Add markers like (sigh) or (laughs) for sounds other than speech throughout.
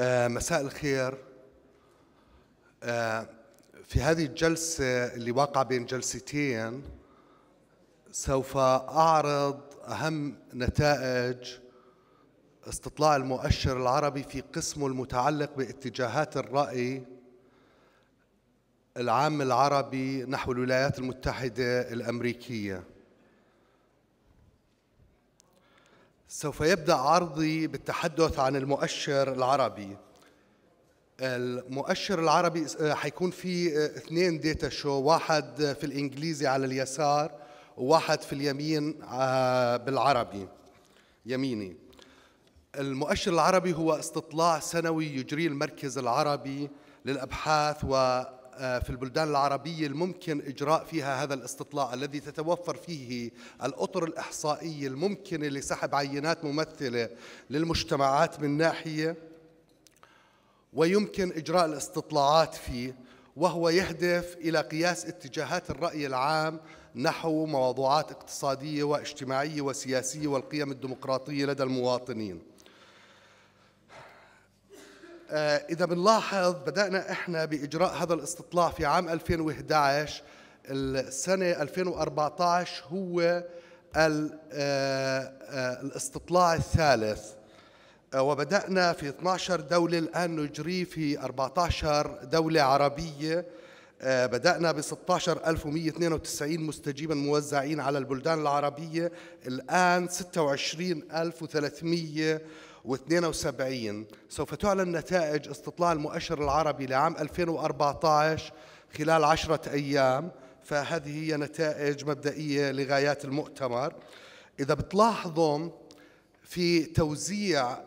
آه، مساء الخير. آه، في هذه الجلسة اللي واقعة بين جلستين سوف أعرض أهم نتائج استطلاع المؤشر العربي في قسمه المتعلق باتجاهات الرأي العام العربي نحو الولايات المتحدة الأمريكية. سوف يبدأ عرضي بالتحدث عن المؤشر العربي. المؤشر العربي حيكون في اثنين ديتا شو واحد في الإنجليزي على اليسار وواحد في اليمين آه، بالعربي يميني. المؤشر العربي هو استطلاع سنوي يجريه المركز العربي للأبحاث آه، في البلدان العربية الممكن إجراء فيها هذا الاستطلاع الذي تتوفر فيه الأطر الإحصائية الممكنة لسحب عينات ممثلة للمجتمعات من ناحية ويمكن إجراء الاستطلاعات فيه وهو يهدف إلى قياس اتجاهات الرأي العام نحو موضوعات اقتصادية واجتماعية وسياسية والقيم الديمقراطية لدى المواطنين. آه، إذا بنلاحظ بدأنا إحنا بإجراء هذا الاستطلاع في عام 2011 السنة 2014 هو آه، آه، الاستطلاع الثالث. وبدأنا في 12 دولة الآن نجريه في 14 دولة عربية. بدأنا ب 16192 مستجيبا موزعين على البلدان العربية. الآن 26300 و72 سوف تعلن نتائج استطلاع المؤشر العربي لعام 2014 خلال عشرة أيام فهذه هي نتائج مبدئية لغايات المؤتمر. إذا بتلاحظوا في توزيع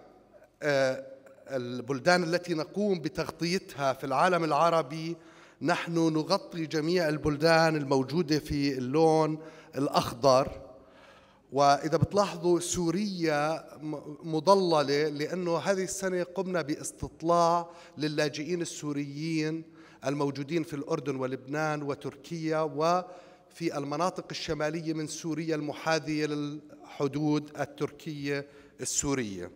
آه، البلدان التي نقوم بتغطيتها في العالم العربي نحن نغطي جميع البلدان الموجودة في اللون الأخضر. وإذا بتلاحظوا سوريا مضللة لأنه هذه السنة قمنا باستطلاع للاجئين السوريين الموجودين في الأردن ولبنان وتركيا وفي المناطق الشمالية من سوريا المحاذية للحدود التركية السورية.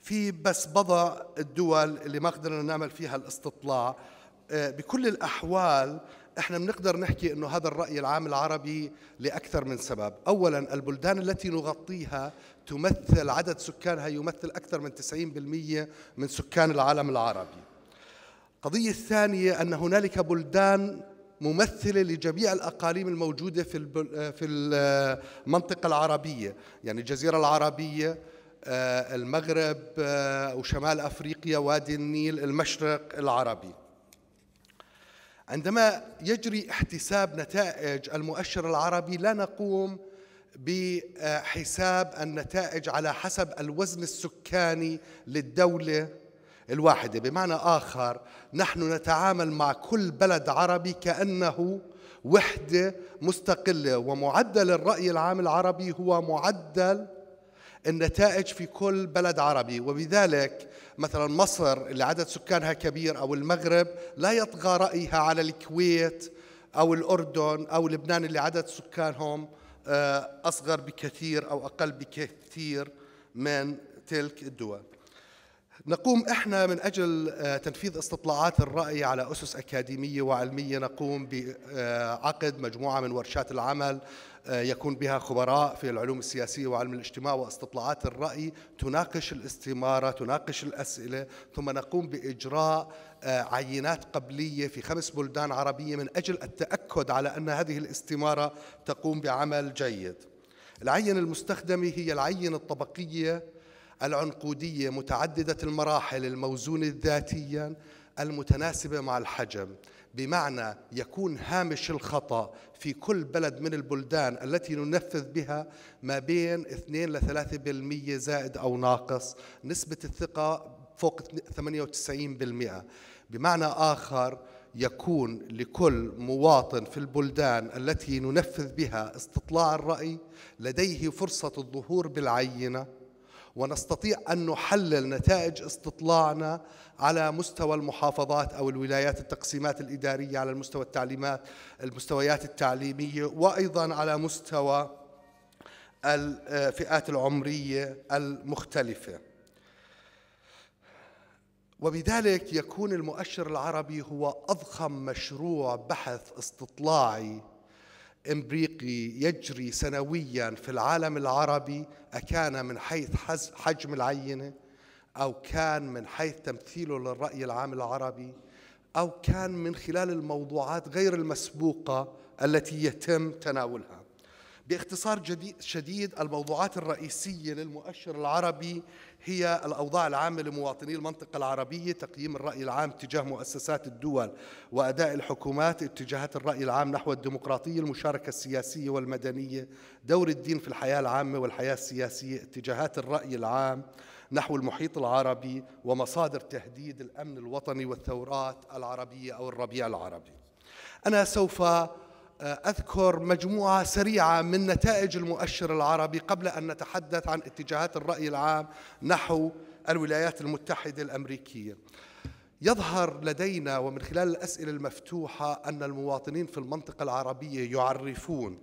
في بس بضع الدول اللي ما قدرنا نعمل فيها الاستطلاع آه، بكل الأحوال إحنا بنقدر نحكي إنه هذا الرأي العام العربي لأكثر من سبب، اولا البلدان التي نغطيها تمثل عدد سكانها يمثل أكثر من 90% من سكان العالم العربي. القضية الثانية أن هنالك بلدان ممثلة لجميع الأقاليم الموجودة في في المنطقة العربية، يعني الجزيرة العربية آه، المغرب آه، وشمال أفريقيا وادي النيل المشرق العربي. عندما يجري احتساب نتائج المؤشر العربي لا نقوم بحساب النتائج على حسب الوزن السكاني للدولة الواحدة. بمعنى آخر نحن نتعامل مع كل بلد عربي كأنه وحدة مستقلة ومعدل الرأي العام العربي هو معدل النتائج في كل بلد عربي. وبذلك مثلا مصر اللي عدد سكانها كبير أو المغرب لا يطغى رأيها على الكويت أو الأردن أو لبنان اللي عدد سكانهم آه، أصغر بكثير أو أقل بكثير من تلك الدول. نقوم إحنا من أجل آه، تنفيذ استطلاعات الرأي على أسس أكاديمية وعلمية. نقوم بعقد مجموعة من ورشات العمل آه، يكون بها خبراء في العلوم السياسية وعلم الاجتماع واستطلاعات الرأي تناقش الاستماره تناقش الأسئلة ثم نقوم بإجراء آه، عينات قبلية في خمس بلدان عربية من أجل التأكد على أن هذه الاستماره تقوم بعمل جيد. العينه المستخدمة هي العينه الطبقية العنقودية متعددة المراحل الموزونة ذاتيا المتناسبة مع الحجم. بمعنى يكون هامش الخطأ في كل بلد من البلدان التي ننفذ بها ما بين 2 ل 3% زائد أو ناقص نسبة الثقة فوق 98% بمعنى آخر يكون لكل مواطن في البلدان التي ننفذ بها استطلاع الرأي لديه فرصة الظهور بالعينة ونستطيع أن نحلل نتائج استطلاعنا على مستوى المحافظات أو الولايات التقسيمات الإدارية على المستوى التعليمات المستويات التعليمية وأيضا على مستوى الفئات العمرية المختلفة. وبذلك يكون المؤشر العربي هو أضخم مشروع بحث استطلاعي امريكي يجري سنويا في العالم العربي أكان من حيث حجم العينة أو كان من حيث تمثيله للرأي العام العربي أو كان من خلال الموضوعات غير المسبوقة التي يتم تناولها. باختصار شديد الموضوعات الرئيسية للمؤشر العربي هي الأوضاع العامة لمواطني المنطقة العربية تقييم الرأي العام تجاه مؤسسات الدول وأداء الحكومات اتجاهات الرأي العام نحو الديمقراطية المشاركة السياسية والمدنية دور الدين في الحياة العامة والحياة السياسية اتجاهات الرأي العام نحو المحيط العربي ومصادر تهديد الأمن الوطني والثورات العربية أو الربيع العربي. أنا سوف أذكر مجموعة سريعة من نتائج المؤشر العربي قبل أن نتحدث عن اتجاهات الرأي العام نحو الولايات المتحدة الأمريكية. يظهر لدينا ومن خلال الأسئلة المفتوحة أن المواطنين في المنطقة العربية يعرفون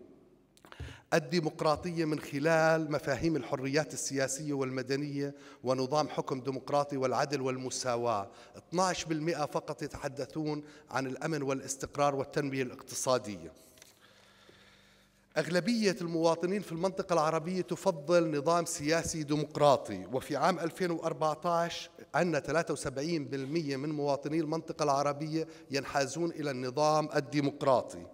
الديمقراطية من خلال مفاهيم الحريات السياسية والمدنية ونظام حكم ديمقراطي والعدل والمساواة. 12% فقط يتحدثون عن الأمن والاستقرار والتنمية الاقتصادية. أغلبية المواطنين في المنطقة العربية تفضل نظام سياسي ديمقراطي وفي عام 2014 عندنا 73% من مواطني المنطقة العربية ينحازون إلى النظام الديمقراطي.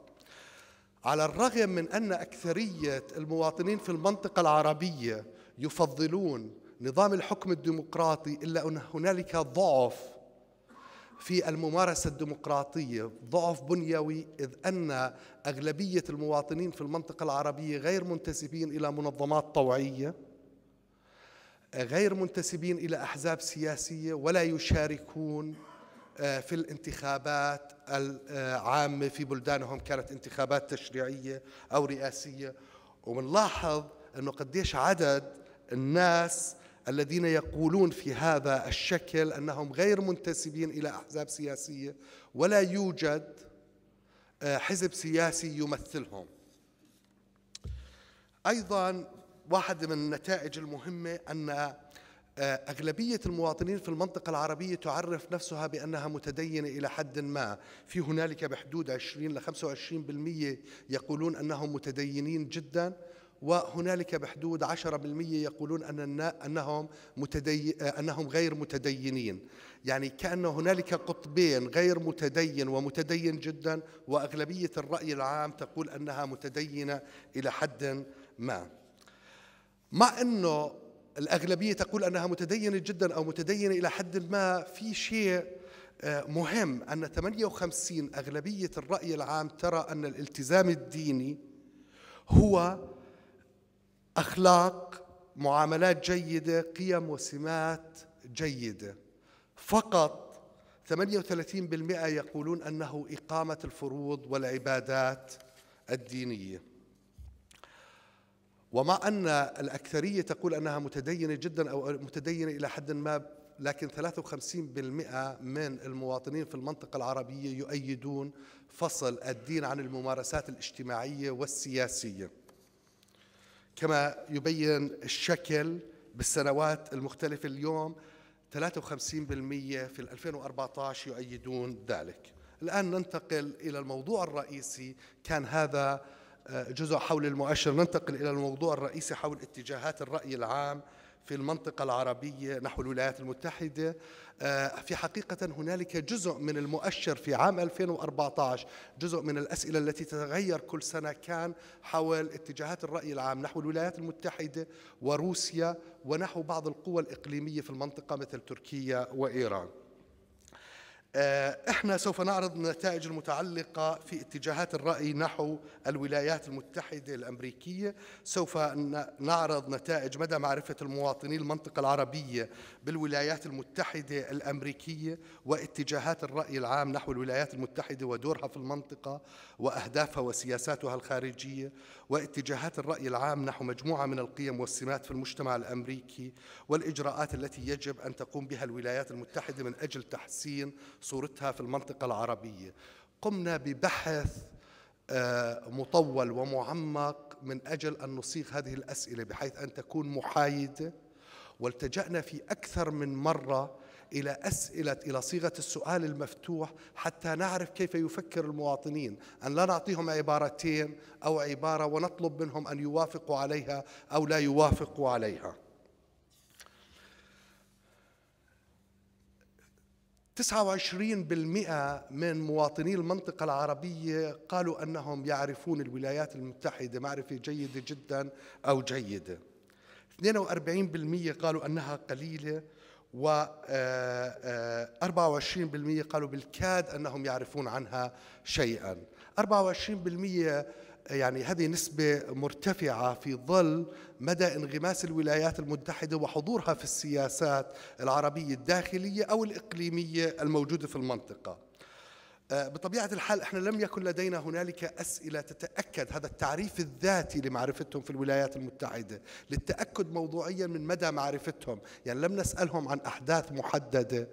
على الرغم من أن أكثرية المواطنين في المنطقة العربية يفضلون نظام الحكم الديمقراطي إلا أن هنالك ضعف في الممارسة الديمقراطية. ضعف بنيوي إذ أن أغلبية المواطنين في المنطقة العربية غير منتسبين إلى منظمات طوعية غير منتسبين إلى أحزاب سياسية ولا يشاركون آه، في الانتخابات العامة في بلدانهم كانت انتخابات تشريعية أو رئاسية. ومنلاحظ أنه قديش عدد الناس الذين يقولون في هذا الشكل أنهم غير منتسبين إلى أحزاب سياسية ولا يوجد آه، حزب سياسي يمثلهم. أيضا واحد من النتائج المهمة أن آه، أغلبية المواطنين في المنطقة العربية تعرف نفسها بأنها متدينة إلى حد ما. في هنالك بحدود 20 ل 25% يقولون أنهم متدينين جدا. وهنالك بحدود 10% يقولون أن أنهم متدي أنهم غير متدينين. يعني كأن هنالك قطبين غير متدين ومتدين جدا وأغلبية الرأي العام تقول أنها متدينة إلى حد ما. مع أنه الأغلبية تقول أنها متدينة جدا أو متدينة إلى حد ما في شيء آه، مهم. أن 58 أغلبية الرأي العام ترى أن الالتزام الديني هو أخلاق معاملات جيدة قيم وسمات جيدة. فقط 38% يقولون أنه إقامة الفروض والعبادات الدينية. ومع أن الأكثرية تقول أنها متدينة جدا أو متدينة إلى حد ما لكن 53% من المواطنين في المنطقة العربية يؤيدون فصل الدين عن الممارسات الاجتماعية والسياسية. كما يبين الشكل بالسنوات المختلفة اليوم 53% في 2014 يؤيدون ذلك. الآن ننتقل إلى الموضوع الرئيسي. كان هذا جزء حول المؤشر. ننتقل إلى الموضوع الرئيسي حول اتجاهات الرأي العام في المنطقة العربية نحو الولايات المتحدة آه، في حقيقة هنالك جزء من المؤشر في عام 2014 جزء من الأسئلة التي تتغير كل سنة كان حول اتجاهات الرأي العام نحو الولايات المتحدة وروسيا ونحو بعض القوى الإقليمية في المنطقة مثل تركيا وإيران. إحنا سوف نعرض النتائج المتعلقة في اتجاهات الرأي نحو الولايات المتحدة الأمريكية. سوف نعرض نتائج مدى معرفة المواطنين المنطقة العربية بالولايات المتحدة الأمريكية واتجاهات الرأي العام نحو الولايات المتحدة ودورها في المنطقة وأهدافها وسياساتها الخارجية. واتجاهات الرأي العام نحو مجموعة من القيم والسمات في المجتمع الأمريكي والإجراءات التي يجب أن تقوم بها الولايات المتحدة من أجل تحسين صورتها في المنطقة العربية. قمنا ببحث آه، مطول ومعمق من أجل أن نصيغ هذه الأسئلة بحيث أن تكون محايدة. والتجأنا في أكثر من مرة إلى أسئلة إلى صيغة السؤال المفتوح حتى نعرف كيف يفكر المواطنين. أن لا نعطيهم عبارتين أو عبارة ونطلب منهم أن يوافقوا عليها أو لا يوافقوا عليها. 29% من مواطني المنطقة العربية قالوا أنهم يعرفون الولايات المتحدة معرفة جيدة جدا أو جيدة. 42% قالوا أنها قليلة. و 24% قالوا بالكاد أنهم يعرفون عنها شيئا. 24% يعني هذه نسبة مرتفعة في ظل مدى انغماس الولايات المتحدة وحضورها في السياسات العربية الداخلية أو الإقليمية الموجودة في المنطقة. آه، بطبيعة الحال إحنا لم يكن لدينا هنالك أسئلة تتأكد هذا التعريف الذاتي لمعرفتهم في الولايات المتحدة للتأكد موضوعيا من مدى معرفتهم. يعني لم نسألهم عن أحداث محددة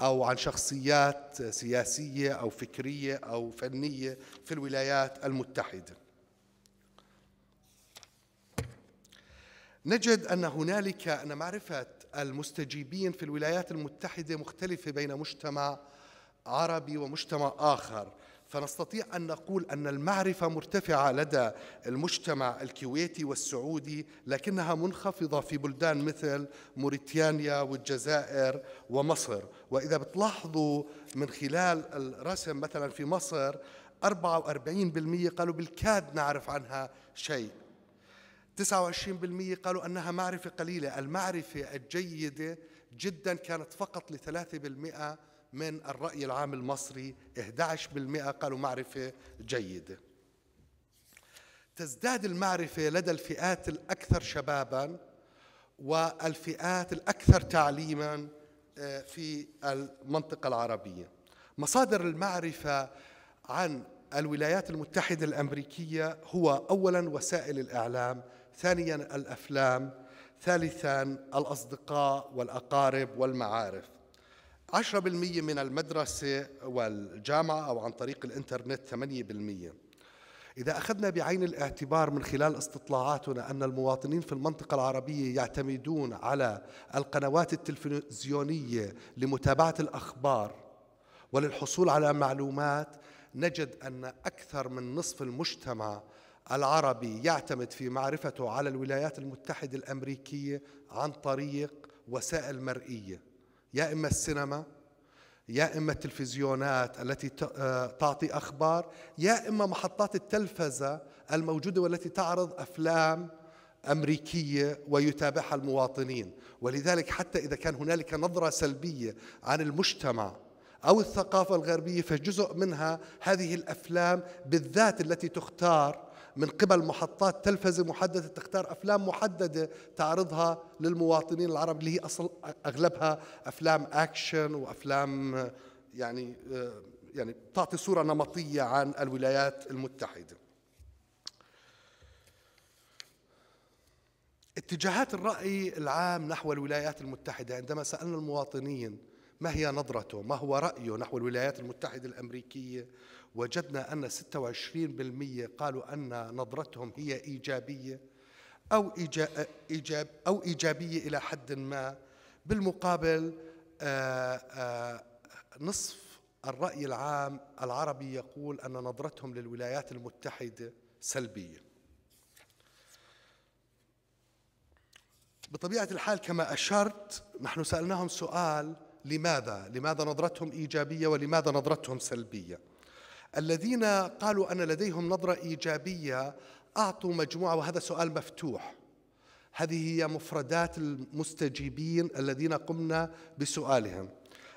أو عن شخصيات سياسية أو فكرية أو فنية في الولايات المتحدة. نجد أن هنالك أن معرفة المستجيبين في الولايات المتحدة مختلفة بين مجتمع عربي ومجتمع آخر. فنستطيع أن نقول أن المعرفة مرتفعة لدى المجتمع الكويتي والسعودي لكنها منخفضة في بلدان مثل موريتانيا والجزائر ومصر. وإذا بتلاحظوا من خلال الرسم مثلا في مصر 44% قالوا بالكاد نعرف عنها شيء. 29% قالوا أنها معرفة قليلة. المعرفة الجيدة جدا كانت فقط ل 3% من الرأي العام المصري 11% قالوا معرفة جيدة. تزداد المعرفة لدى الفئات الأكثر شبابا والفئات الأكثر تعليما آه، في المنطقة العربية. مصادر المعرفة عن الولايات المتحدة الأمريكية هو أولا وسائل الإعلام ثانيا الأفلام ثالثا الأصدقاء والأقارب والمعارف. 10% من المدرسة والجامعة أو عن طريق الإنترنت 8% إذا أخذنا بعين الاعتبار من خلال استطلاعاتنا أن المواطنين في المنطقة العربية يعتمدون على القنوات التلفزيونية لمتابعة الأخبار وللحصول على معلومات نجد أن أكثر من نصف المجتمع العربي يعتمد في معرفته على الولايات المتحدة الأمريكية عن طريق وسائل مرئية. يا إما السينما يا إما التلفزيونات التي آه، تعطي أخبار يا إما محطات التلفزة الموجودة والتي تعرض أفلام أمريكية ويتابعها المواطنين. ولذلك حتى إذا كان هنالك نظرة سلبية عن المجتمع أو الثقافة الغربية فجزء منها هذه الأفلام بالذات التي تختار من قبل محطات تلفزة محددة تختار أفلام محددة تعرضها للمواطنين العرب اللي هي أصل أغلبها أفلام أكشن وأفلام يعني يعني تعطي صورة نمطية عن الولايات المتحدة. اتجاهات الرأي العام نحو الولايات المتحدة عندما سألنا المواطنين ما هي نظرته ما هو رأيه نحو الولايات المتحدة الأمريكية وجدنا أن 26% قالوا أن نظرتهم هي إيجابية أو إيجاب أو إيجابية إلى حد ما بالمقابل آه، آه، نصف الرأي العام العربي يقول أن نظرتهم للولايات المتحدة سلبية بطبيعة الحال كما أشرت نحن سألناهم سؤال لماذا؟ لماذا نظرتهم إيجابية ولماذا نظرتهم سلبية؟ الذين قالوا أن لديهم نظرة إيجابية أعطوا مجموعة وهذا سؤال مفتوح. هذه هي مفردات المستجيبين الذين قمنا بسؤالهم.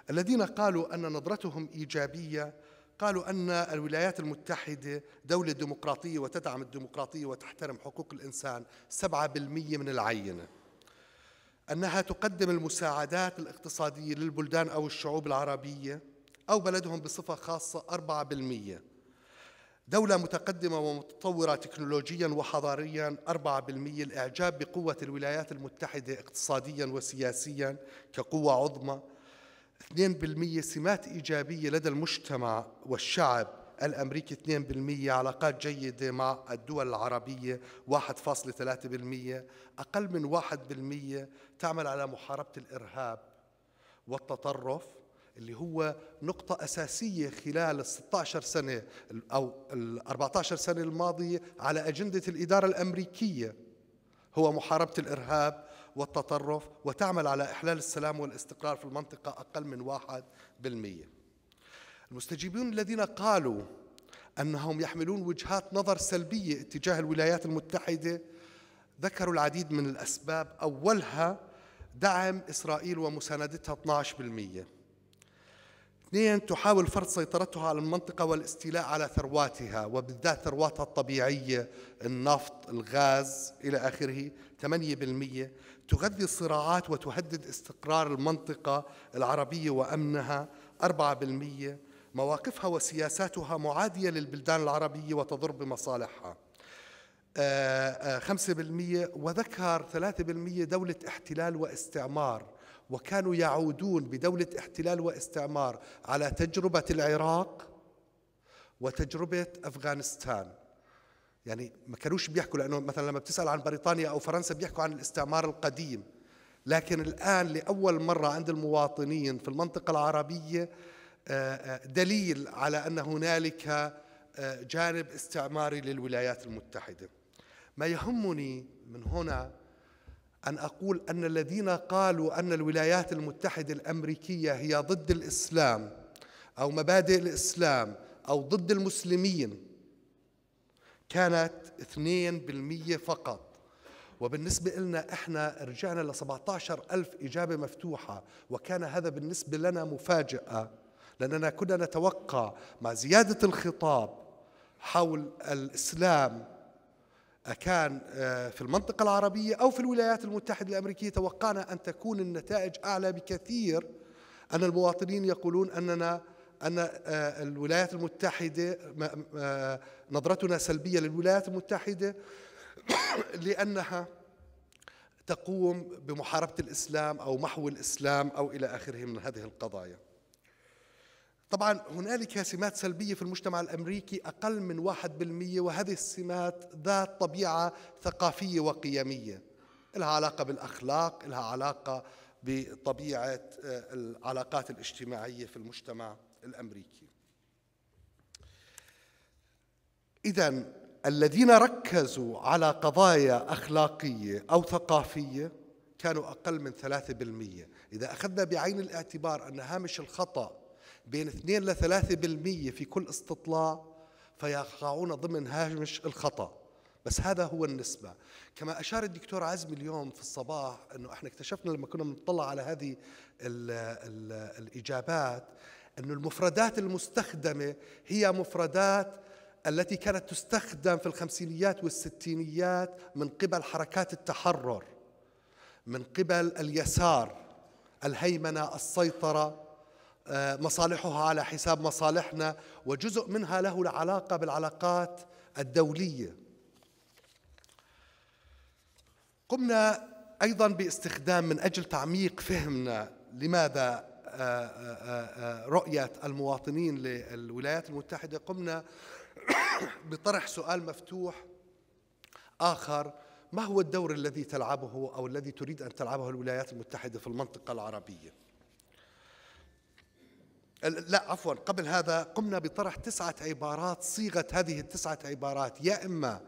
الذين قالوا أن نظرتهم إيجابية قالوا أن الولايات المتحدة دولة ديمقراطية وتدعم الديمقراطية وتحترم حقوق الإنسان 7% من العينة. أنها تقدم المساعدات الاقتصادية للبلدان أو الشعوب العربية. أو بلدهم بصفة خاصة 4% دولة متقدمة ومتطورة تكنولوجيا وحضاريا 4% الإعجاب بقوة الولايات المتحدة اقتصاديا وسياسيا كقوة عظمى. 2% سمات إيجابية لدى المجتمع والشعب. الأمريكي 2% علاقات جيدة مع الدول العربية 1.3% أقل من 1% تعمل على محاربة الإرهاب والتطرف. اللي هو نقطة أساسية خلال ال 16 سنة أو ال 14 سنة الماضية على أجندة الإدارة الأمريكية. هو محاربة الإرهاب والتطرف وتعمل على إحلال السلام والاستقرار في المنطقة أقل من واحد بالمية. المستجيبون الذين قالوا أنهم يحملون وجهات نظر سلبية اتجاه الولايات المتحدة ذكروا العديد من الأسباب أولها دعم إسرائيل ومساندتها 12% اثنين تحاول فرض سيطرتها على المنطقة والاستيلاء على ثرواتها وبالذات ثرواتها الطبيعية النفط الغاز إلى آخره. 8% تغذي الصراعات وتهدد استقرار المنطقة العربية وأمنها. 4% مواقفها وسياساتها معادية للبلدان العربية وتضر بمصالحها. 5% آه، آه، وذكر 3% دولة احتلال واستعمار. وكانوا يعودون بدولة احتلال واستعمار على تجربة العراق وتجربة أفغانستان. يعني ما كانوش بيحكوا لأنه مثلا لما بتسأل عن بريطانيا أو فرنسا بيحكوا عن الاستعمار القديم. لكن الآن لأول مرة عند المواطنين في المنطقة العربية آه، آه، دليل على أن هنالك آه، جانب استعماري للولايات المتحدة. ما يهمني من هنا أن أقول أن الذين قالوا أن الولايات المتحدة الأمريكية هي ضد الإسلام أو مبادئ الإسلام أو ضد المسلمين كانت 2% فقط. وبالنسبة لنا إحنا رجعنا ل 17 ألف إجابة مفتوحة وكان هذا بالنسبة لنا مفاجأة لأننا كنا نتوقع مع زيادة الخطاب حول الإسلام كان آه، في المنطقة العربية أو في الولايات المتحدة الأمريكية توقعنا أن تكون النتائج أعلى بكثير أن المواطنين يقولون أننا أن آه، الولايات المتحدة آه، نظرتنا سلبية للولايات المتحدة (coughs) لأنها تقوم بمحاربة الإسلام أو محو الإسلام أو إلى آخره من هذه القضايا. طبعا هنالك سمات سلبية في المجتمع الأمريكي أقل من واحد بالمية وهذه السمات ذات طبيعة ثقافية وقيمية. لها علاقة بالأخلاق لها علاقة بطبيعة آه، العلاقات الاجتماعية في المجتمع الأمريكي. إذا الذين ركزوا على قضايا أخلاقية أو ثقافية كانوا أقل من 3% إذا أخذنا بعين الاعتبار أن هامش الخطأ بين 2 ل 3% في كل استطلاع فيقعون ضمن هامش الخطأ. بس هذا هو النسبة. كما أشار الدكتور عزمي اليوم في الصباح أنه إحنا اكتشفنا لما كنا بنطلع على هذه ال ال الإجابات أن المفردات المستخدمة هي مفردات التي كانت تستخدم في الخمسينيات والستينيات من قبل حركات التحرر من قبل اليسار الهيمنة السيطرة. مصالحها على حساب مصالحنا وجزء منها له علاقة بالعلاقات الدولية. قمنا أيضا باستخدام من أجل تعميق فهمنا لماذا آه، آه، رؤية المواطنين للولايات المتحدة. قمنا (coughs) بطرح سؤال مفتوح آخر ما هو الدور الذي تلعبه أو الذي تريد أن تلعبه الولايات المتحدة في المنطقة العربية؟ لا عفوا قبل هذا قمنا بطرح تسعة عبارات صيغة هذه التسعة عبارات. يا إما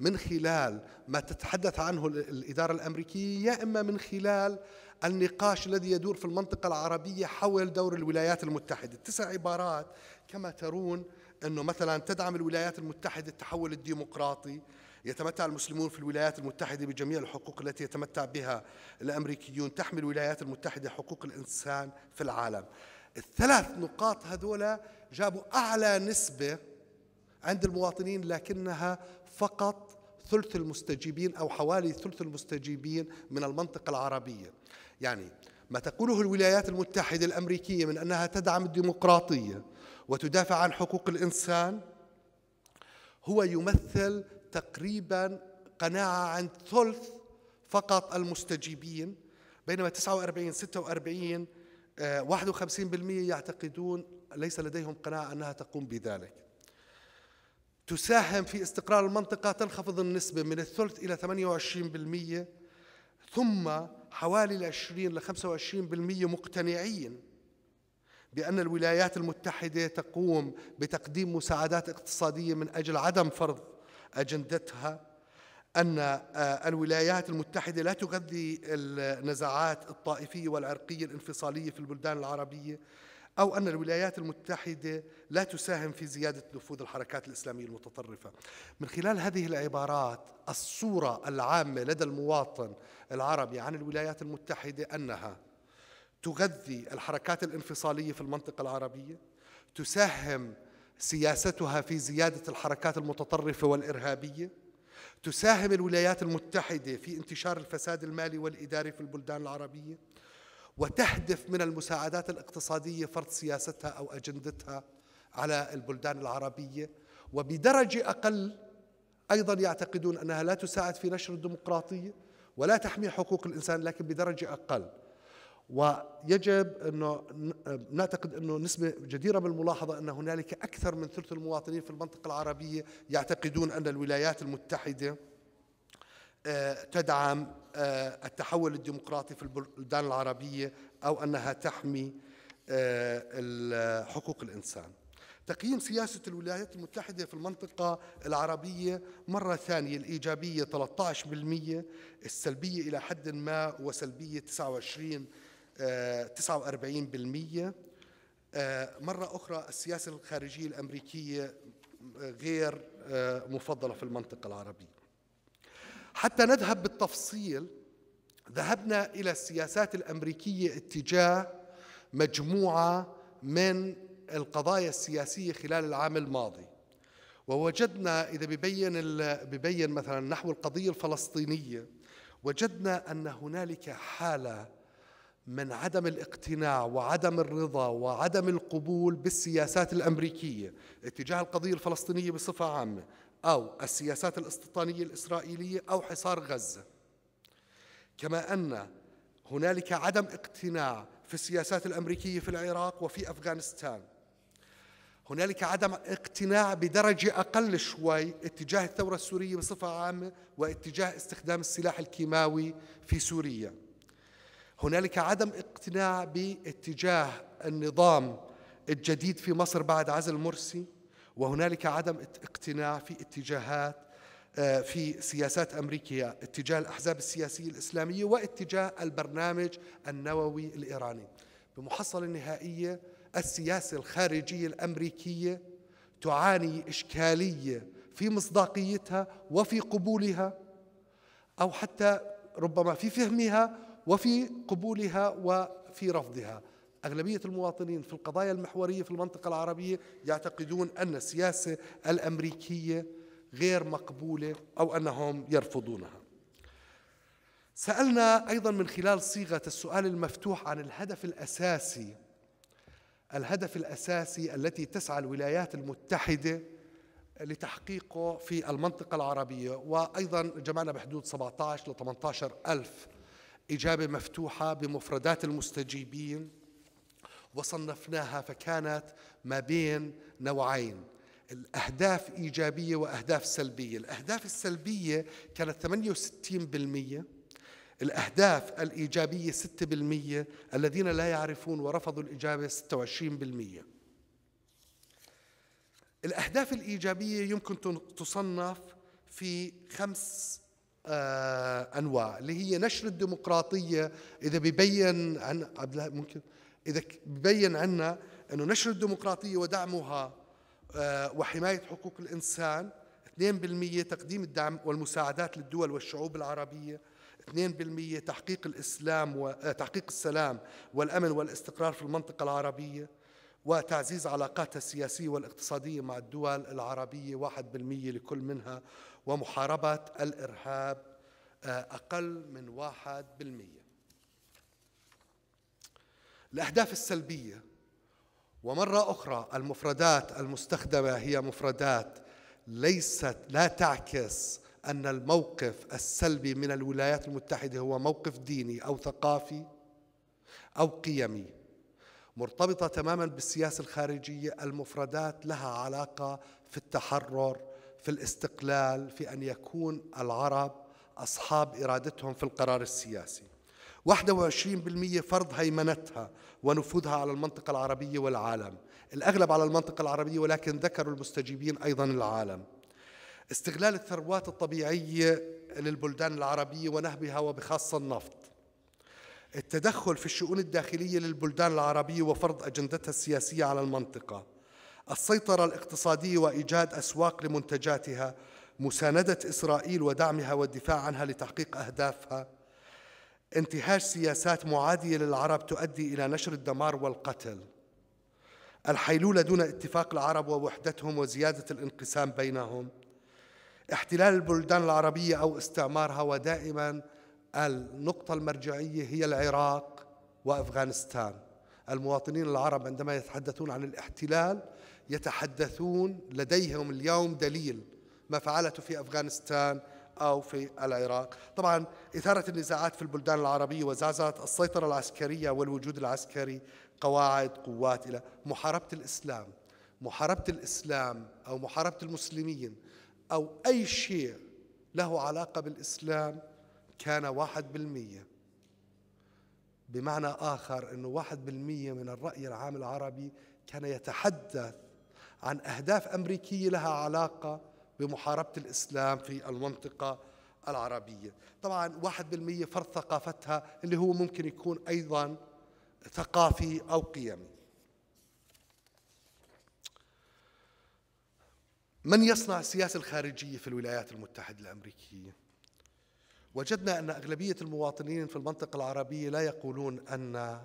من خلال ما تتحدث عنه الإدارة الأمريكية يا إما من خلال النقاش الذي يدور في المنطقة العربية حول دور الولايات المتحدة. تسع عبارات كما ترون أنه مثلا تدعم الولايات المتحدة التحول الديمقراطي يتمتع المسلمون في الولايات المتحدة بجميع الحقوق التي يتمتع بها الأمريكيون تحمي الولايات المتحدة حقوق الإنسان في العالم. الثلاث نقاط هذولا جابوا أعلى نسبة عند المواطنين لكنها فقط ثلث المستجيبين أو حوالي ثلث المستجيبين من المنطقة العربية. يعني ما تقوله الولايات المتحدة الأمريكية من أنها تدعم الديمقراطية وتدافع عن حقوق الإنسان هو يمثل تقريبا قناعة عند ثلث فقط المستجيبين بينما 49 46 51% يعتقدون ليس لديهم قناعة أنها تقوم بذلك. تساهم في استقرار المنطقة تنخفض النسبة من الثلث إلى 28% ثم حوالي ال 20 ل 25% مقتنعين بأن الولايات المتحدة تقوم بتقديم مساعدات اقتصادية من أجل عدم فرض أجندتها أن آه، الولايات المتحدة لا تغذي النزاعات الطائفية والعرقية الانفصالية في البلدان العربية أو أن الولايات المتحدة لا تساهم في زيادة نفوذ الحركات الإسلامية المتطرفة. من خلال هذه العبارات الصورة العامة لدى المواطن العربي عن الولايات المتحدة أنها تغذي الحركات الانفصالية في المنطقة العربية تساهم سياستها في زيادة الحركات المتطرفة والإرهابية تساهم الولايات المتحدة في انتشار الفساد المالي والإداري في البلدان العربية وتهدف من المساعدات الاقتصادية فرض سياستها أو أجندتها على البلدان العربية. وبدرجة أقل أيضا يعتقدون أنها لا تساعد في نشر الديمقراطية ولا تحمي حقوق الإنسان لكن بدرجة أقل ويجب إنه نعتقد إنه نسبة جديرة بالملاحظة إن هنالك أكثر من ثلث المواطنين في المنطقة العربية يعتقدون أن الولايات المتحدة آه، تدعم آه، التحول الديمقراطي في البلدان العربية أو أنها تحمي آه، حقوق الإنسان. تقييم سياسة الولايات المتحدة في المنطقة العربية مرة ثانية الإيجابية 13% السلبية إلى حد ما وسلبية 29 49% آه، مرة أخرى السياسة الخارجية الأمريكية غير آه، مفضلة في المنطقة العربية. حتى نذهب بالتفصيل ذهبنا إلى السياسات الأمريكية اتجاه مجموعة من القضايا السياسية خلال العام الماضي. ووجدنا إذا ببين ببين مثلا نحو القضية الفلسطينية وجدنا أن هنالك حالة من عدم الاقتناع وعدم الرضا وعدم القبول بالسياسات الأمريكية اتجاه القضية الفلسطينية بصفة عامة أو السياسات الاستيطانيه الإسرائيلية أو حصار غزة. كما أن هنالك عدم اقتناع في السياسات الأمريكية في العراق وفي أفغانستان. هنالك عدم اقتناع بدرجة أقل شوي اتجاه الثورة السورية بصفة عامة واتجاه استخدام السلاح الكيماوي في سوريا. هنالك عدم اقتناع باتجاه النظام الجديد في مصر بعد عزل مرسي وهنالك عدم اقتناع في اتجاهات آه، في سياسات أمريكية اتجاه الأحزاب السياسية الإسلامية واتجاه البرنامج النووي الإيراني. بمحصلة نهائية السياسة الخارجية الأمريكية تعاني إشكالية في مصداقيتها وفي قبولها أو حتى ربما في فهمها وفي قبولها وفي رفضها. أغلبية المواطنين في القضايا المحورية في المنطقة العربية يعتقدون أن السياسة الأمريكية غير مقبولة أو أنهم يرفضونها. سألنا أيضا من خلال صيغة السؤال المفتوح عن الهدف الأساسي الهدف الأساسي التي تسعى الولايات المتحدة لتحقيقه في المنطقة العربية وأيضا جمعنا بحدود 17 ل 18 ألف إجابة مفتوحة بمفردات المستجيبين وصنفناها فكانت ما بين نوعين. الأهداف إيجابية وأهداف سلبية. الأهداف السلبية كانت 68% الأهداف الإيجابية 6% الذين لا يعرفون ورفضوا الإجابة 26% الأهداف الإيجابية يمكن تصنف في خمس أنواع اللي هي نشر الديمقراطية. إذا ببين عن عبد ممكن؟ إذا ببين عنا إنه نشر الديمقراطية ودعمها آه وحماية حقوق الإنسان 2% تقديم الدعم والمساعدات للدول والشعوب العربية 2% تحقيق الإسلام وتحقيق آه، السلام والأمن والاستقرار في المنطقة العربية. وتعزيز علاقاتها السياسية والاقتصادية مع الدول العربية 1% لكل منها ومحاربة الإرهاب آه، أقل من واحد بالمية. الأهداف السلبية ومرة أخرى المفردات المستخدمة هي مفردات ليست لا تعكس أن الموقف السلبي من الولايات المتحدة هو موقف ديني أو ثقافي أو قيمي. مرتبطة تماما بالسياسة الخارجية المفردات لها علاقة في التحرر في الاستقلال في أن يكون العرب أصحاب إرادتهم في القرار السياسي. 21% فرض هيمنتها ونفوذها على المنطقة العربية والعالم. الأغلب على المنطقة العربية ولكن ذكروا المستجيبين أيضا العالم. استغلال الثروات الطبيعية للبلدان العربية ونهبها وبخاصة النفط. التدخل في الشؤون الداخلية للبلدان العربية وفرض أجندتها السياسية على المنطقة. السيطرة الاقتصادية وإيجاد أسواق لمنتجاتها مساندة إسرائيل ودعمها والدفاع عنها لتحقيق أهدافها. انتهاج سياسات معادية للعرب تؤدي إلى نشر الدمار والقتل. الحيلولة دون اتفاق العرب ووحدتهم وزيادة الانقسام بينهم. احتلال البلدان العربية أو استعمارها ودائما النقطة المرجعية هي العراق وأفغانستان. المواطنين العرب عندما يتحدثون عن الاحتلال يتحدثون لديهم اليوم دليل ما فعلته في أفغانستان أو في العراق. طبعا إثارة النزاعات في البلدان العربية وزعزعة السيطرة العسكرية والوجود العسكري قواعد قوات إلى محاربة الإسلام محاربة الإسلام أو محاربة المسلمين أو أي شيء له علاقة بالإسلام كان واحد بالمية. بمعنى آخر أنه واحد بالمية من الرأي العام العربي كان يتحدث عن أهداف أمريكية لها علاقة بمحاربة الإسلام في المنطقة العربية. طبعا واحد بالمية فرض ثقافتها اللي هو ممكن يكون أيضا ثقافي أو قيمي. من يصنع السياسة الخارجية في الولايات المتحدة الأمريكية؟ وجدنا أن أغلبية المواطنين في المنطقة العربية لا يقولون أن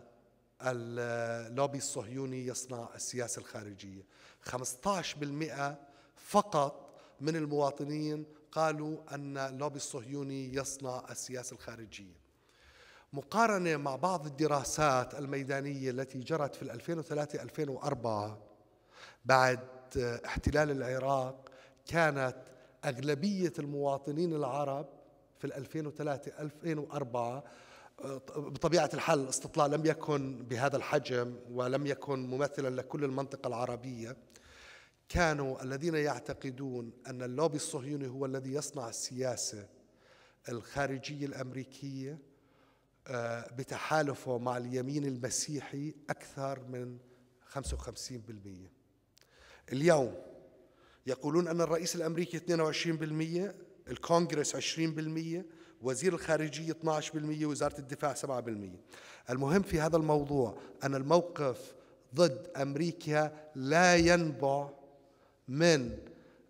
اللوبي الصهيوني يصنع السياسة الخارجية. 15% فقط من المواطنين قالوا أن اللوبي الصهيوني يصنع السياسة الخارجية. مقارنة مع بعض الدراسات الميدانية التي جرت في 2003-2004 بعد احتلال العراق كانت أغلبية المواطنين العرب في 2003 2004 بطبيعة الحال الاستطلاع لم يكن بهذا الحجم ولم يكن ممثلا لكل المنطقة العربية. كانوا الذين يعتقدون أن اللوبي الصهيوني هو الذي يصنع السياسة الخارجية الأمريكية آه، بتحالفه مع اليمين المسيحي أكثر من 55% اليوم يقولون أن الرئيس الأمريكي 22% الكونغرس 20% وزير الخارجية 12% وزارة الدفاع 7% المهم في هذا الموضوع أن الموقف ضد أمريكا لا ينبع من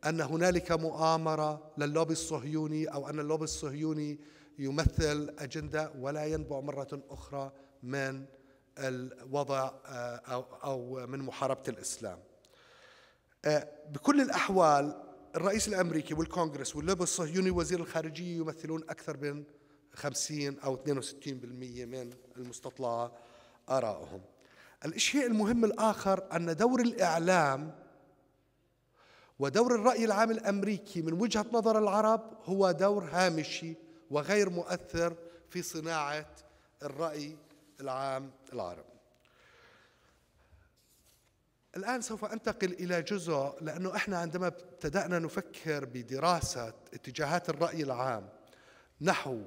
أن هنالك مؤامرة للوبي الصهيوني أو أن اللوبي الصهيوني يمثل أجندة ولا ينبع مرة أخرى من الوضع آه، أو من محاربة الإسلام. آه، بكل الأحوال الرئيس الأمريكي والكونغرس واللوبي الصهيوني وزير الخارجية يمثلون أكثر من 50 أو 62% من المستطلع آرائهم. الشيء المهم الآخر أن دور الإعلام ودور الرأي العام الأمريكي من وجهة نظر العرب هو دور هامشي وغير مؤثر في صناعة الرأي العام العربي. الآن سوف أنتقل إلى جزء لأنه إحنا عندما ابتدأنا نفكر بدراسة اتجاهات الرأي العام نحو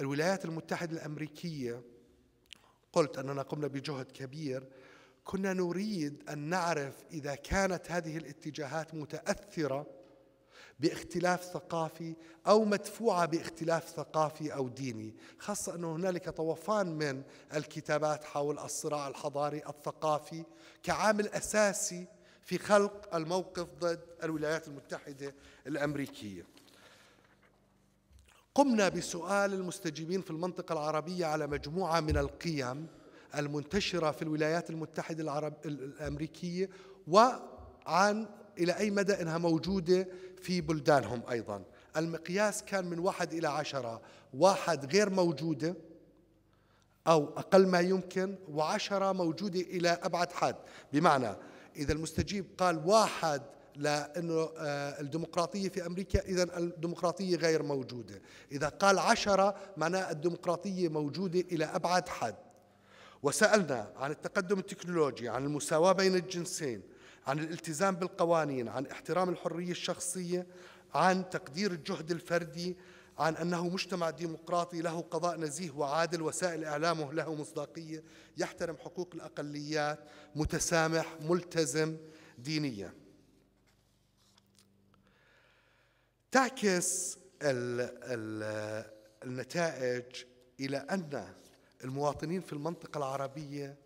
الولايات المتحدة الأمريكية قلت أننا قمنا بجهد كبير كنا نريد أن نعرف إذا كانت هذه الاتجاهات متأثرة باختلاف ثقافي أو مدفوعة باختلاف ثقافي أو ديني، خاصة أنه هنالك طوفان من الكتابات حول الصراع الحضاري الثقافي كعامل أساسي في خلق الموقف ضد الولايات المتحدة الأمريكية. قمنا بسؤال المستجيبين في المنطقة العربية على مجموعة من القيم المنتشرة في الولايات المتحدة العرب الأمريكية وعن إلى أي مدى إنها موجودة في بلدانهم أيضا. المقياس كان من واحد إلى عشرة. واحد غير موجودة أو أقل ما يمكن وعشرة موجودة إلى أبعد حد. بمعنى إذا المستجيب قال واحد لأنه آه، الديمقراطية في أمريكا إذا الديمقراطية غير موجودة. إذا قال عشرة معناه الديمقراطية موجودة إلى أبعد حد. وسألنا عن التقدم التكنولوجي عن المساواة بين الجنسين عن الالتزام بالقوانين عن احترام الحرية الشخصية عن تقدير الجهد الفردي عن أنه مجتمع ديمقراطي له قضاء نزيه وعادل وسائل إعلامه له مصداقية. يحترم حقوق الأقليات متسامح ملتزم دينيا. تعكس ال ال النتائج إلى أن المواطنين في المنطقة العربية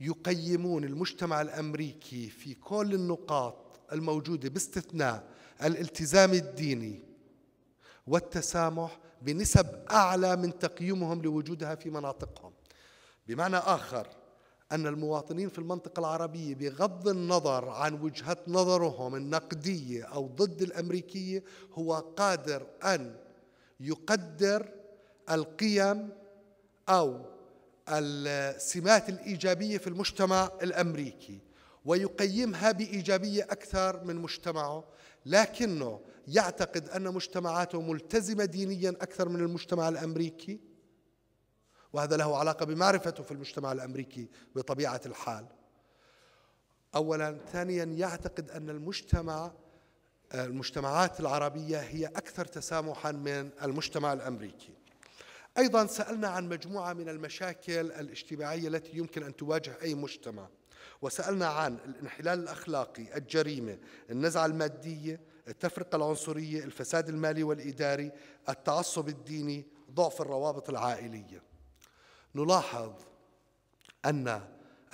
يقيمون المجتمع الأمريكي في كل النقاط الموجودة باستثناء الالتزام الديني والتسامح بنسب أعلى من تقييمهم لوجودها في مناطقهم. بمعنى آخر أن المواطنين في المنطقة العربية بغض النظر عن وجهة نظرهم النقدية أو ضد الأمريكية هو قادر أن يقدر القيم أو السمات الإيجابية في المجتمع الأمريكي ويقيمها بإيجابية أكثر من مجتمعه لكنه يعتقد أن مجتمعاته ملتزمة دينيا أكثر من المجتمع الأمريكي وهذا له علاقة بمعرفته في المجتمع الأمريكي بطبيعة الحال. اولا ثانيا يعتقد أن المجتمع المجتمعات العربية هي أكثر تسامحا من المجتمع الأمريكي. أيضا سألنا عن مجموعة من المشاكل الاجتماعية التي يمكن أن تواجه أي مجتمع. وسألنا عن الانحلال الأخلاقي الجريمة النزعة المادية التفرقة العنصرية الفساد المالي والإداري التعصب الديني ضعف الروابط العائلية. نلاحظ أن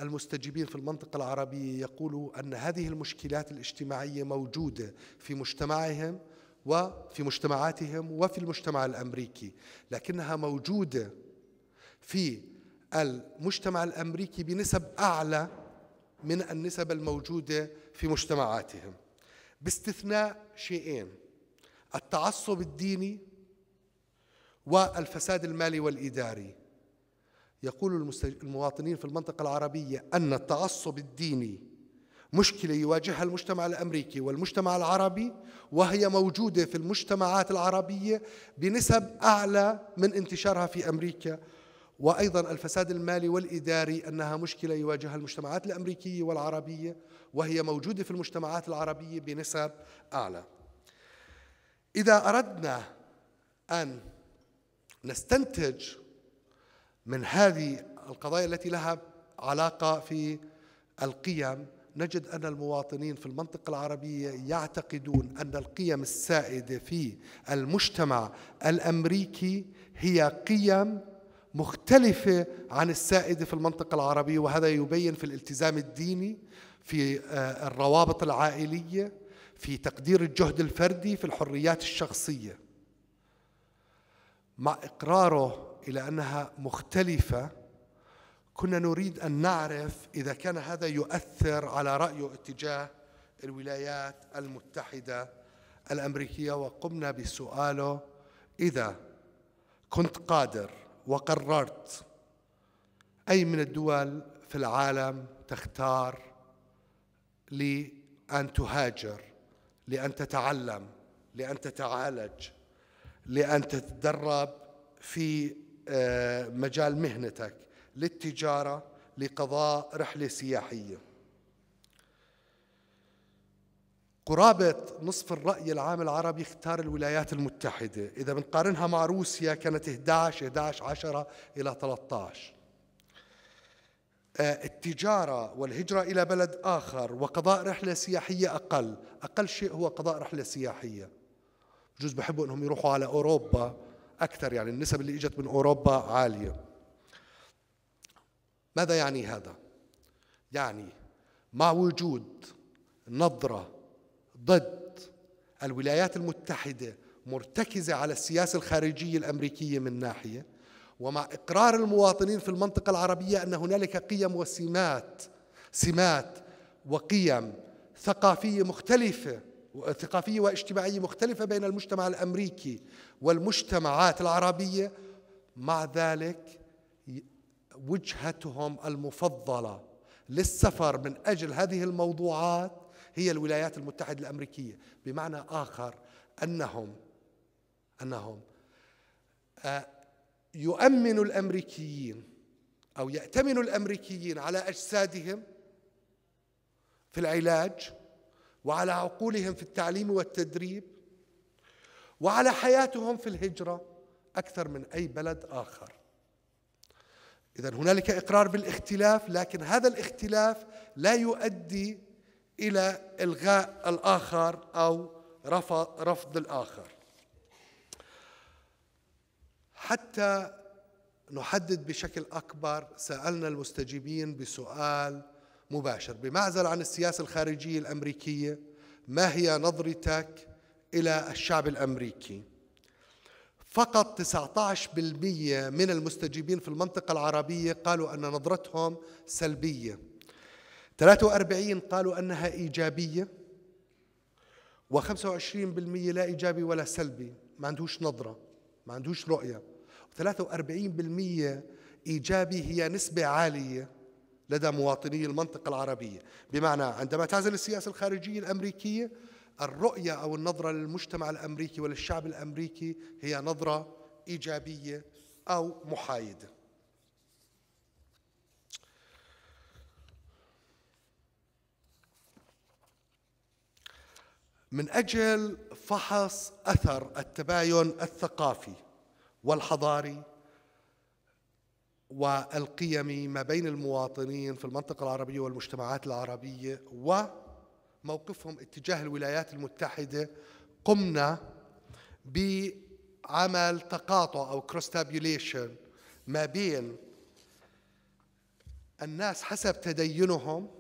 المستجيبين في المنطقة العربية يقولوا أن هذه المشكلات الاجتماعية موجودة في مجتمعهم وفي مجتمعاتهم وفي المجتمع الأمريكي لكنها موجودة في المجتمع الأمريكي بنسب أعلى من النسب الموجودة في مجتمعاتهم. باستثناء شيئين التعصب الديني والفساد المالي والإداري. يقول المواطنين في المنطقة العربية أن التعصب الديني مشكلة يواجهها المجتمع الأمريكي والمجتمع العربي وهي موجودة في المجتمعات العربية بنسب أعلى من انتشارها في أمريكا. وأيضا الفساد المالي والإداري أنها مشكلة يواجهها المجتمعات الأمريكية والعربية وهي موجودة في المجتمعات العربية بنسب أعلى. إذا أردنا أن نستنتج من هذه القضايا التي لها علاقة في القيم نجد أن المواطنين في المنطقة العربية يعتقدون أن القيم السائدة في المجتمع الأمريكي هي قيم مختلفة عن السائدة في المنطقة العربية وهذا يبين في الالتزام الديني في آه، الروابط العائلية في تقدير الجهد الفردي في الحريات الشخصية. مع إقراره إلى أنها مختلفة كنا نريد أن نعرف إذا كان هذا يؤثر على رأيه اتجاه الولايات المتحدة الأمريكية وقمنا بسؤاله إذا كنت قادر وقررت أي من الدول في العالم تختار لأن تهاجر لأن تتعلم لأن تتعالج لأن تتدرب في آه، مجال مهنتك للتجارة لقضاء رحلة سياحية. قرابة نصف الرأي العام العربي اختار الولايات المتحدة. إذا بنقارنها مع روسيا كانت 11 11 10 إلى 13 آه، التجارة والهجرة إلى بلد آخر وقضاء رحلة سياحية أقل. أقل شيء هو قضاء رحلة سياحية. جزء بحبوا أنهم يروحوا على أوروبا أكثر يعني النسب اللي إجت من أوروبا عالية. ماذا يعني هذا؟ يعني مع وجود نظرة ضد الولايات المتحدة مرتكزة على السياسة الخارجية الأمريكية من ناحية ومع إقرار المواطنين في المنطقة العربية أن هنالك قيم وسمات سمات وقيم ثقافية مختلفة ثقافية واجتماعية مختلفة بين المجتمع الأمريكي والمجتمعات العربية مع ذلك وجهتهم المفضلة للسفر من أجل هذه الموضوعات هي الولايات المتحدة الأمريكية. بمعنى آخر أنهم أنهم آه، يؤمن الأمريكيين أو يأتمن الأمريكيين على أجسادهم في العلاج وعلى عقولهم في التعليم والتدريب وعلى حياتهم في الهجرة أكثر من أي بلد آخر. إذا هنالك إقرار بالاختلاف لكن هذا الاختلاف لا يؤدي إلى إلغاء الآخر أو رفض الآخر. حتى نحدد بشكل أكبر سألنا المستجيبين بسؤال مباشر بمعزل عن السياسة الخارجية الأمريكية ما هي نظرتك إلى الشعب الأمريكي؟ فقط 19% من المستجيبين في المنطقة العربية قالوا أن نظرتهم سلبية. 43 قالوا أنها إيجابية و25% لا إيجابي ولا سلبي. ما عندوش نظرة ما عندوش رؤية. 43% إيجابي هي نسبة عالية لدى مواطني المنطقة العربية. بمعنى عندما تعزل السياسة الخارجية الأمريكية الرؤية أو النظرة للمجتمع الأمريكي وللشعب الأمريكي هي نظرة إيجابية أو محايدة. من أجل فحص أثر التباين الثقافي والحضاري والقيمي ما بين المواطنين في المنطقة العربية والمجتمعات العربية وموقفهم اتجاه الولايات المتحدة قمنا بعمل تقاطع أو كروستابيوليشن ما بين الناس حسب تدينهم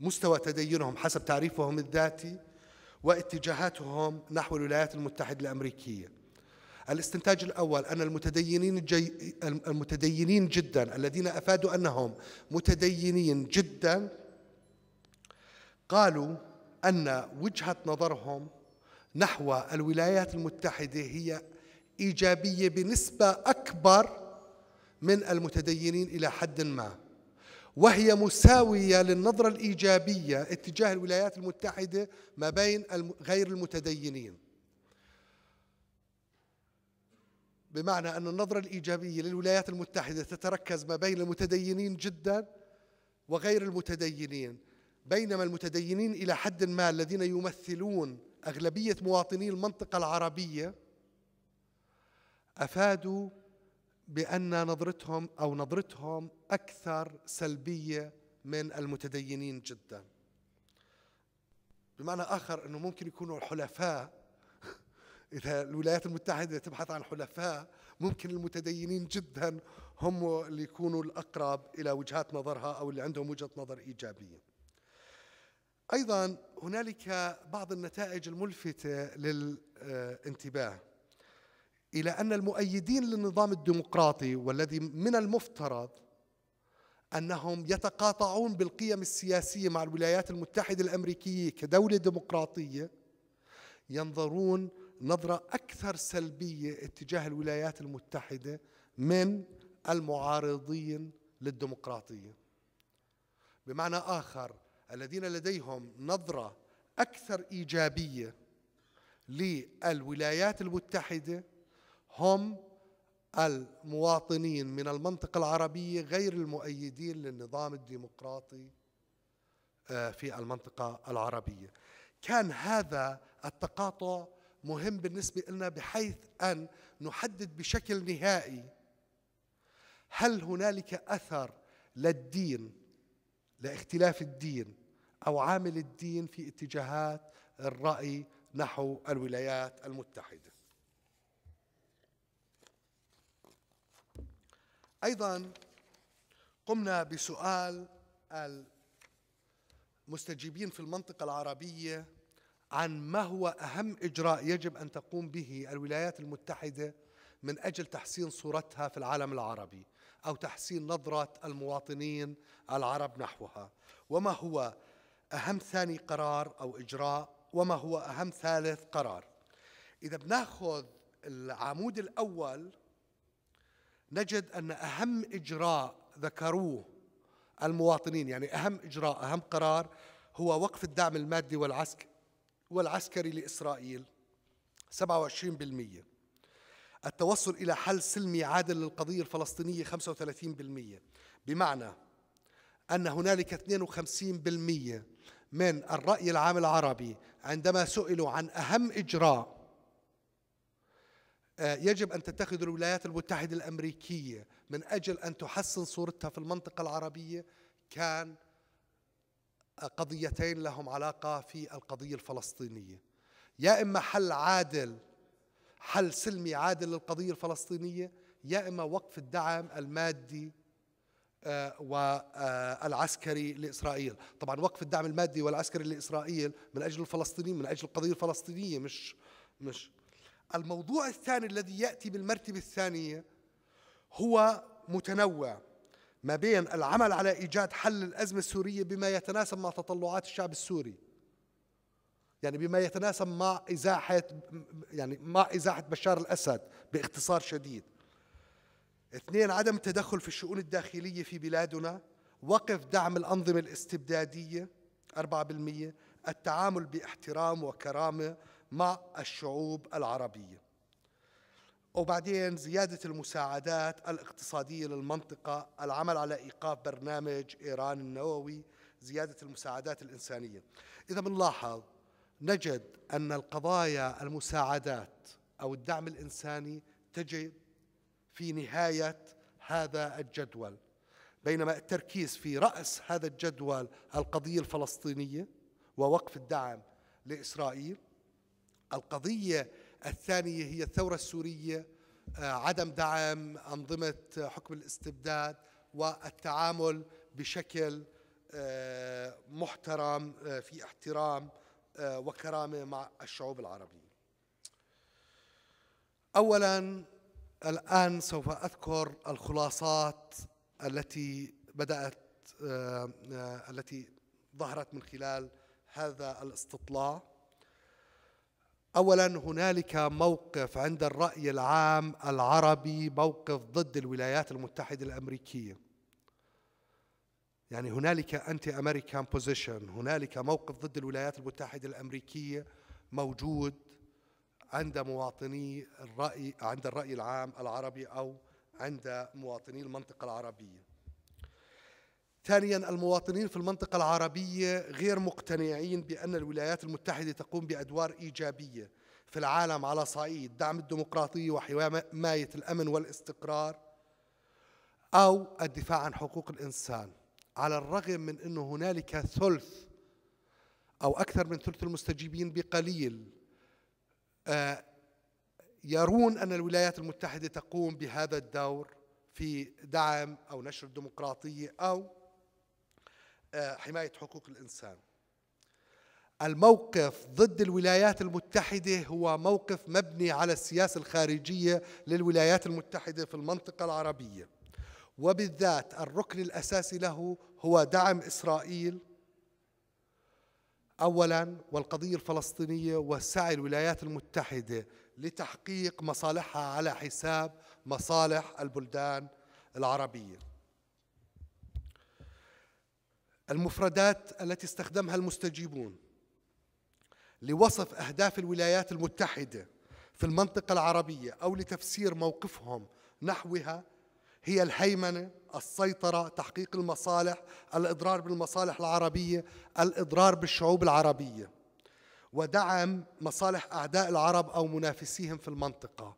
مستوى تدينهم حسب تعريفهم الذاتي واتجاهاتهم نحو الولايات المتحدة الأمريكية. الاستنتاج الأول أن المتدينين الجي المتدينين جدا الذين أفادوا أنهم متدينين جدا قالوا أن وجهة نظرهم نحو الولايات المتحدة هي إيجابية بنسبة أكبر من المتدينين إلى حد ما وهي مساوية للنظرة الإيجابية اتجاه الولايات المتحدة ما بين غير المتدينين. بمعنى أن النظرة الإيجابية للولايات المتحدة تتركز ما بين المتدينين جدا وغير المتدينين. بينما المتدينين إلى حد ما الذين يمثلون أغلبية مواطني المنطقة العربية أفادوا بأن نظرتهم أو نظرتهم أكثر سلبية من المتدينين جدا. بمعنى آخر أنه ممكن يكونوا الحلفاء (laughs) إذا الولايات المتحدة تبحث عن حلفاء ممكن المتدينين جدا هم اللي يكونوا الأقرب إلى وجهات نظرها أو اللي عندهم وجهة نظر إيجابية. أيضا هنالك بعض النتائج الملفتة للانتباه. إلى أن المؤيدين للنظام الديمقراطي والذي من المفترض أنهم يتقاطعون بالقيم السياسية مع الولايات المتحدة الأمريكية كدولة ديمقراطية ينظرون نظرة أكثر سلبية اتجاه الولايات المتحدة من المعارضين للديمقراطية. بمعنى آخر الذين لديهم نظرة أكثر إيجابية للولايات المتحدة هم المواطنين من المنطقة العربية غير المؤيدين للنظام الديمقراطي آه، في المنطقة العربية. كان هذا التقاطع مهم بالنسبة لنا بحيث أن نحدد بشكل نهائي هل هنالك أثر للدين لاختلاف الدين أو عامل الدين في اتجاهات الرأي نحو الولايات المتحدة. أيضا قمنا بسؤال المستجيبين في المنطقة العربية عن ما هو أهم إجراء يجب أن تقوم به الولايات المتحدة من أجل تحسين صورتها في العالم العربي أو تحسين نظرة المواطنين العرب نحوها. وما هو أهم ثاني قرار أو إجراء وما هو أهم ثالث قرار. إذا بناخذ العمود الأول نجد أن أهم إجراء ذكروه المواطنين يعني أهم إجراء أهم قرار هو وقف الدعم المادي والعسكري والعسكري لإسرائيل 27% التوصل إلى حل سلمي عادل للقضية الفلسطينية 35% بمعنى أن هنالك 52% من الرأي العام العربي عندما سئلوا عن أهم إجراء آه، يجب أن تتخذ الولايات المتحدة الأمريكية من أجل أن تحسن صورتها في المنطقة العربية كان قضيتين لهم علاقة في القضية الفلسطينية. يا إما حل عادل حل سلمي عادل للقضية الفلسطينية يا إما وقف الدعم المادي والعسكري لإسرائيل. طبعا وقف الدعم المادي والعسكري لإسرائيل من أجل الفلسطينيين من أجل القضية الفلسطينية مش مش. الموضوع الثاني الذي يأتي بالمرتبة الثانية هو متنوع ما بين العمل على إيجاد حل الأزمة السورية بما يتناسب مع تطلعات الشعب السوري. يعني بما يتناسب مع إزاحة يعني مع إزاحة بشار الأسد باختصار شديد. اثنين عدم التدخل في الشؤون الداخلية في بلادنا وقف دعم الأنظمة الاستبدادية 4% التعامل باحترام وكرامة مع الشعوب العربية. وبعدين زيادة المساعدات الاقتصادية للمنطقة العمل على إيقاف برنامج إيران النووي زيادة المساعدات الإنسانية. إذا بنلاحظ نجد أن القضايا المساعدات أو الدعم الإنساني تجد في نهاية هذا الجدول. بينما التركيز في رأس هذا الجدول القضية الفلسطينية ووقف الدعم لإسرائيل القضية الثانية هي الثورة السورية آه، عدم دعم أنظمة حكم الاستبداد والتعامل بشكل آه، محترم آه، في احترام وكرامة مع الشعوب العربية. أولا الآن سوف أذكر الخلاصات التي بدأت التي ظهرت من خلال هذا الاستطلاع. اولا هنالك موقف عند الرأي العام العربي موقف ضد الولايات المتحدة الأمريكية. يعني هنالك anti American position هنالك موقف ضد الولايات المتحدة الأمريكية موجود. عند مواطني الرأي عند الرأي العام العربي أو عند مواطني المنطقة العربية. ثانيا المواطنين في المنطقة العربية غير مقتنعين بأن الولايات المتحدة تقوم بأدوار إيجابية في العالم على صعيد دعم الديمقراطية وحماية الأمن والاستقرار أو الدفاع عن حقوق الإنسان. على الرغم من أنه هنالك ثلث أو أكثر من ثلث المستجيبين بقليل يرون أن الولايات المتحدة تقوم بهذا الدور في دعم أو نشر الديمقراطية أو آه، حماية حقوق الإنسان. الموقف ضد الولايات المتحدة هو موقف مبني على السياسة الخارجية للولايات المتحدة في المنطقة العربية. وبالذات الركن الأساسي له هو دعم إسرائيل أولا والقضية الفلسطينية وسعي الولايات المتحدة لتحقيق مصالحها على حساب مصالح البلدان العربية. المفردات التي استخدمها المستجيبون لوصف أهداف الولايات المتحدة في المنطقة العربية أو لتفسير موقفهم نحوها هي الهيمنة السيطرة تحقيق المصالح الإضرار بالمصالح العربية الإضرار بالشعوب العربية. ودعم مصالح أعداء العرب أو منافسيهم في المنطقة.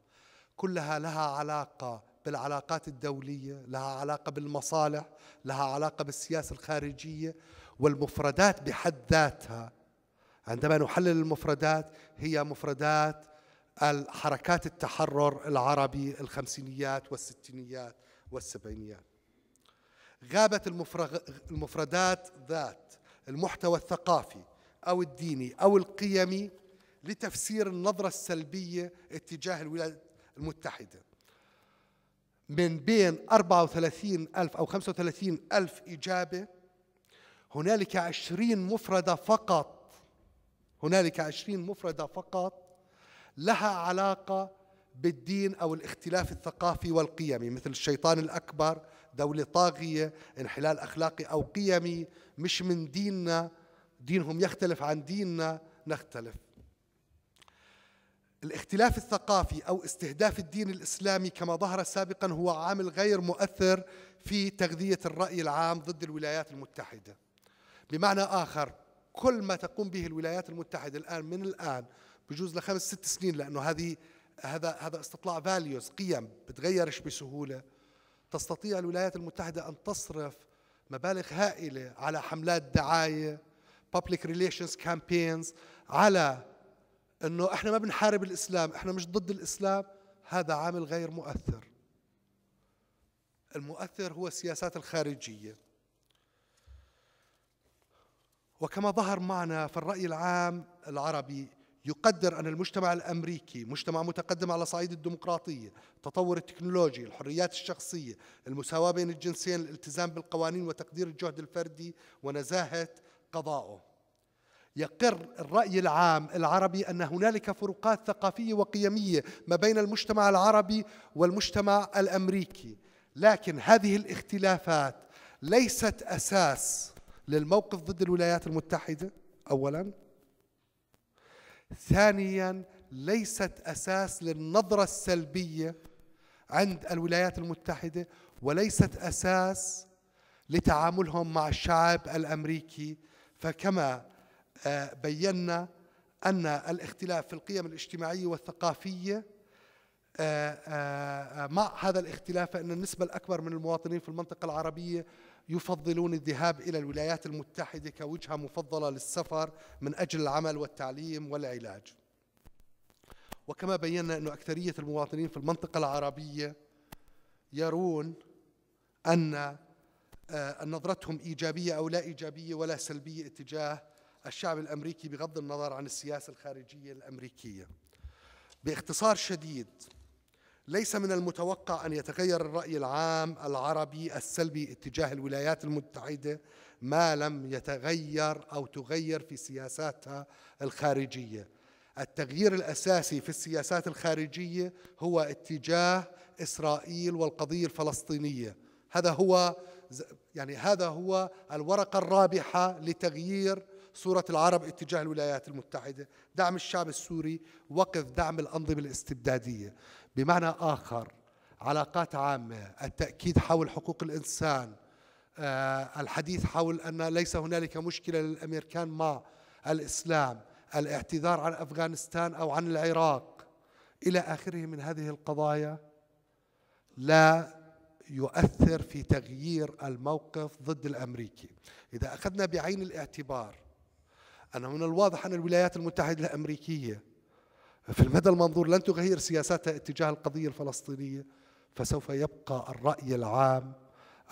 كلها لها علاقة بالعلاقات الدولية لها علاقة بالمصالح لها علاقة بالسياسة الخارجية. والمفردات بحد ذاتها عندما نحلل المفردات هي مفردات الحركات التحرر العربي الخمسينيات والستينيات والسبعينيات. غابت المفردات ذات المحتوى الثقافي أو الديني أو القيمي لتفسير النظرة السلبية اتجاه الولايات المتحدة. من بين 34 ألف أو 35 ألف إجابة هنالك 20 مفردة فقط هنالك 20 مفردة فقط لها علاقة بالدين أو الاختلاف الثقافي والقيمي مثل الشيطان الأكبر دولة طاغية انحلال أخلاقي أو قيمي مش من ديننا. دينهم يختلف عن ديننا نختلف. الاختلاف الثقافي أو استهداف الدين الإسلامي كما ظهر سابقا هو عامل غير مؤثر في تغذية الرأي العام ضد الولايات المتحدة. بمعنى آخر كل ما تقوم به الولايات المتحدة الآن من الآن بجوز لخمس ست سنين لأنه هذه هذا هذا استطلاع فاليوز قيم بتغيرش بسهولة. تستطيع الولايات المتحدة أن تصرف مبالغ هائلة على حملات دعاية public relations campaigns على إنه إحنا ما بنحارب الإسلام إحنا مش ضد الإسلام هذا عامل غير مؤثر. المؤثر هو السياسات الخارجية. وكما ظهر معنا في الرأي العام العربي يقدر أن المجتمع الأمريكي مجتمع متقدم على صعيد الديمقراطية التطور التكنولوجي الحريات الشخصية المساواة بين الجنسين الالتزام بالقوانين وتقدير الجهد الفردي ونزاهة قضائه. يقر الرأي العام العربي أن هنالك فروقات ثقافية وقيمية ما بين المجتمع العربي والمجتمع الأمريكي. لكن هذه الاختلافات ليست أساس للموقف ضد الولايات المتحدة أولاً. ثانيا ليست أساس للنظرة السلبية عند الولايات المتحدة وليست أساس لتعاملهم مع الشعب الأمريكي. فكما آه، بينا أن الاختلاف في القيم الاجتماعية والثقافية آه، آه، مع هذا الاختلاف فإن النسبة الأكبر من المواطنين في المنطقة العربية يفضلون الذهاب إلى الولايات المتحدة كوجهة مفضلة للسفر من أجل العمل والتعليم والعلاج. وكما بينا انه أكثرية المواطنين في المنطقة العربية يرون أن آه، نظرتهم إيجابية أو لا إيجابية ولا سلبية اتجاه الشعب الأمريكي بغض النظر عن السياسة الخارجية الأمريكية. باختصار شديد ليس من المتوقع أن يتغير الرأي العام العربي السلبي اتجاه الولايات المتحدة ما لم يتغير أو تغير في سياساتها الخارجية. التغيير الأساسي في السياسات الخارجية هو اتجاه إسرائيل والقضية الفلسطينية. هذا هو يعني هذا هو الورقة الرابحة لتغيير صورة العرب اتجاه الولايات المتحدة دعم الشعب السوري وقف دعم الأنظمة الاستبدادية بمعنى آخر علاقات عامة التأكيد حول حقوق الإنسان آه، الحديث حول أن ليس هنالك مشكلة للأمريكان مع الإسلام الاعتذار عن أفغانستان أو عن العراق. إلى آخره من هذه القضايا لا يؤثر في تغيير الموقف ضد الأمريكي. إذا أخذنا بعين الاعتبار أن من الواضح أن الولايات المتحدة الأمريكية في المدى المنظور لن تغير سياساتها اتجاه القضية الفلسطينية فسوف يبقى الرأي العام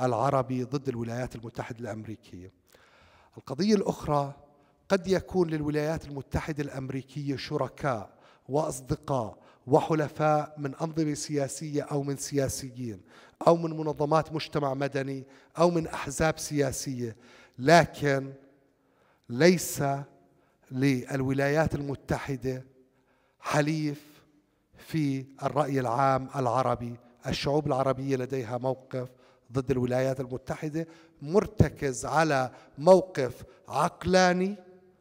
العربي ضد الولايات المتحدة الأمريكية. القضية الأخرى قد يكون للولايات المتحدة الأمريكية شركاء وأصدقاء وحلفاء من أنظمة سياسية أو من سياسيين أو من منظمات مجتمع مدني أو من أحزاب سياسية. لكن ليس للولايات المتحدة حليف في الرأي العام العربي. الشعوب العربية لديها موقف ضد الولايات المتحدة مرتكز على موقف عقلاني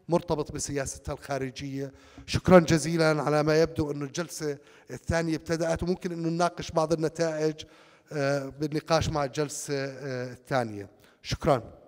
مرتبط بسياستها الخارجية. شكرا جزيلا على ما يبدو أن الجلسة الثانية ابتدأت وممكن انه نناقش بعض النتائج آه، بالنقاش مع الجلسة آه، الثانية. شكرا.